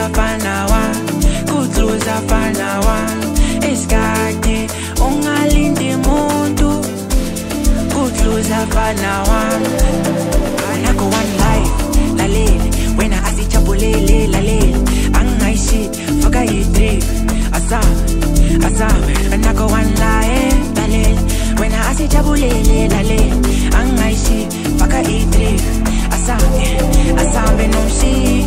zapanawa kudluza panawa esikade ungalindi muntu kudluza panawa anako one life lalele wena asijabulele lalele angayishi faka yi-trip asa asa anako one life lalele wena asijabulele lalele angayishi faka i-trip asambe asambe nomshiyi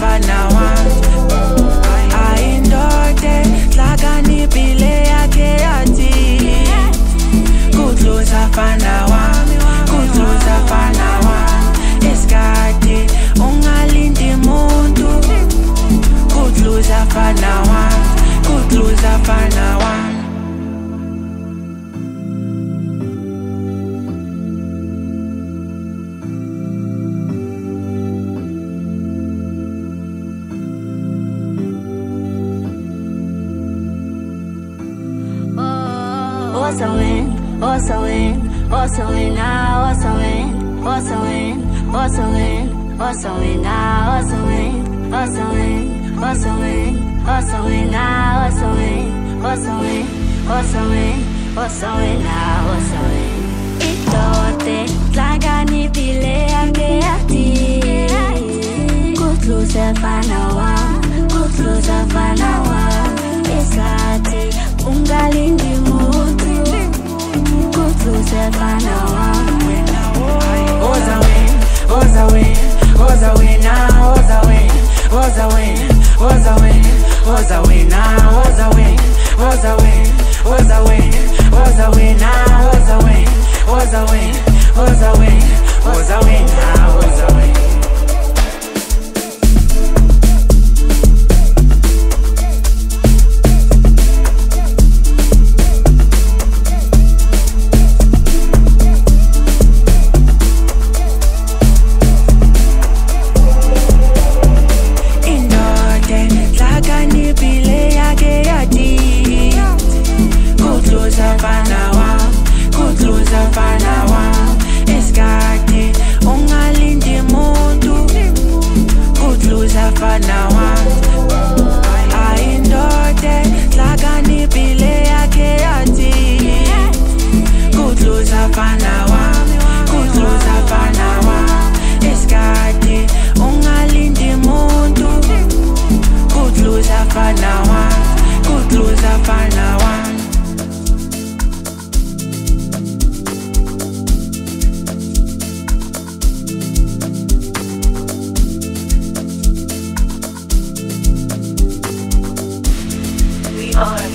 kudluza fana wa Also win, also win, also win now, also win, also win, also win, also win now, also win, also win, also win, also win now, also win, also win, also win, also win now, also win. a win, was a win, was a win, Nah. was a win, was a win, was a win, was a win, Nah. was a win, was a win, was a win, was a win. for now. time.